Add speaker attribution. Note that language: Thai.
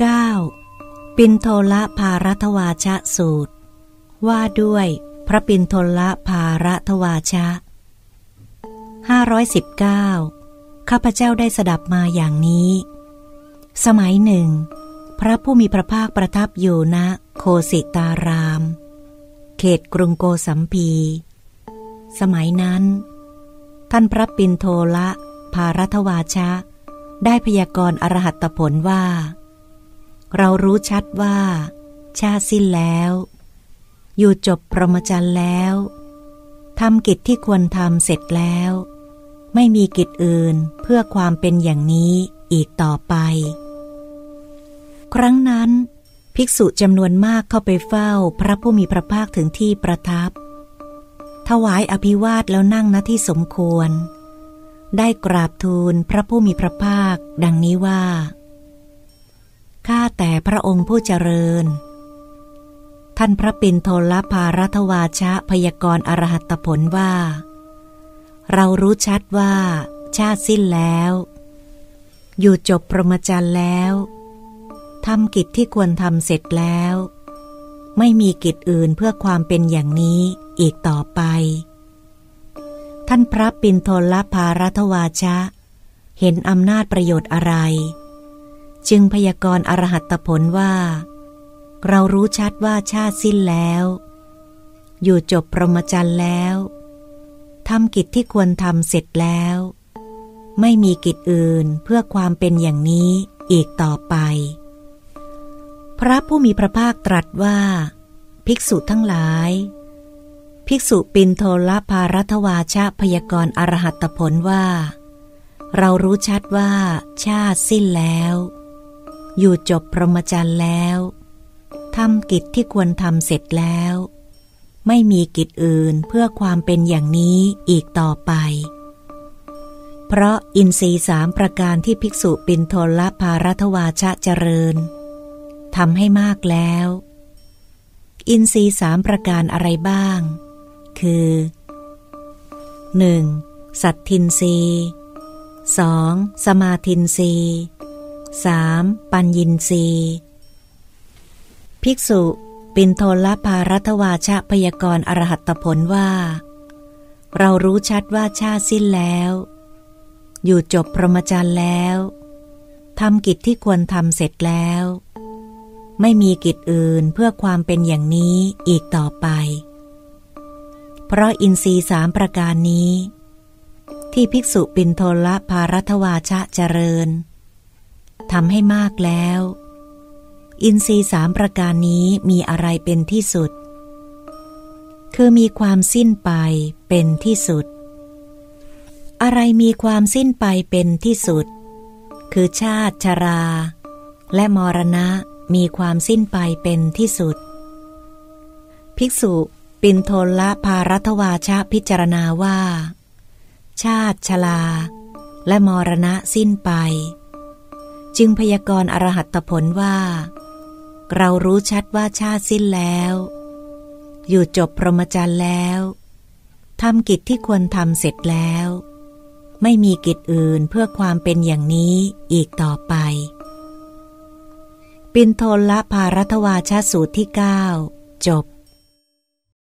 Speaker 1: 9. ปินโทละภารัตวาชะสูตร ว่าด้วยพระปินโทละภารัตวาชะ 519 ข้าพเจ้าได้สดับมาอย่างนี้ สมัยหนึ่ง พระผู้มีพระภาคประทับอยู่ณโคสิตาราม เขตกรุงโกสัมพี สมัยนั้น ท่านพระปินโทละภารัตวาชะ ได้พยากรณ์อรหัตผลว่า เรารู้ชัดว่า ชาสิ้นแล้ว อยู่จบพรหมจรรย์แล้วทำกิจที่ควรทำเสร็จแล้ว ไม่มีกิจอื่นเพื่อความเป็นอย่างนี้อีกต่อไป ครั้งนั้น ภิกษุจำนวนมากเข้าไปเฝ้าพระผู้มีพระภาคถึงที่ประทับ ถวายอภิวาทแล้วนั่งณที่สมควร ได้กราบทูลพระผู้มีพระภาค ดังนี้ว่าข้า แต่พระองค์ผู้เจริญ ท่านพระปินโทลภารัตวาชะพยากรอรหัตผลว่า เรารู้ชัดว่า ชาติสิ้นแล้ว อยู่จบพรหมจรรย์แล้วทำกิจที่ควรทำเสร็จแล้ว ไม่มีกิจอื่นเพื่อความเป็นอย่างนี้อีกต่อไป ท่านพระปินโทลภารัตวาชะ เห็นอำนาจประโยชน์อะไร จึงพยากรณ์อรหัตผลว่า เรารู้ชัดว่าชาติสิ้นแล้ว อยู่จบพรหมจรรย์แล้วทำกิจที่ควรทำเสร็จแล้ว ไม่มีกิจอื่นเพื่อความเป็นอย่างนี้อีกต่อไป พระผู้มีพระภาคตรัสว่า ภิกษุทั้งหลาย ภิกษุปินโทลภารัตวาชะพยากรณ์อรหัตผลว่า เรารู้ชัดว่าชาติสิ้นแล้ว อยู่จบพรหมจรรย์แล้วทำกิจที่ควรทำเสร็จแล้ว ไม่มีกิจอื่นเพื่อความเป็นอย่างนี้อีกต่อไป เพราะอินทรีสามประการที่ภิกษุปินโทลภารัตวาชะเจริญทำให้มากแล้ว อินทรีสามประการอะไรบ้าง คือ 1. สัตทินรี 2. สมาทินรี 3. ปัญญินรีภิกษุปินโทลภารัตวาชะพยากรอรหัตผลว่า เรารู้ชัดว่าชาสิ้นแล้ว อยู่จบพรหมจรรย์แล้วทำกิจที่ควรทำเสร็จแล้ว ไม่มีกิจอื่นเพื่อความเป็นอย่างนี้อีกต่อไป เพราะอินทรีสามประการนี้ ที่ภิกษุปินโทลภารัตวาชะเจริญ ทำให้มากแล้ว อินทรีสามประการนี้มีอะไรเป็นที่สุด คือมีความสิ้นไปเป็นที่สุด อะไรมีความสิ้นไปเป็นที่สุด คือชาติชรา และมรณะมีความสิ้นไปเป็นที่สุด ภิกษุปินโทละภารัตวาชะพิจารณาว่า ชาติชลา และมรณะสิ้นไป จึงพยากรณ์อรหัตผลว่า เรารู้ชัดว่าชาติสิ้นแล้ว อยู่จบพรหมจรรย์แล้วทำกิจที่ควรทำเสร็จแล้ว ไม่มีกิจอื่นเพื่อความเป็นอย่างนี้อีกต่อไป ปินโทละภารัตวาชาสูตรที่เก้าจบ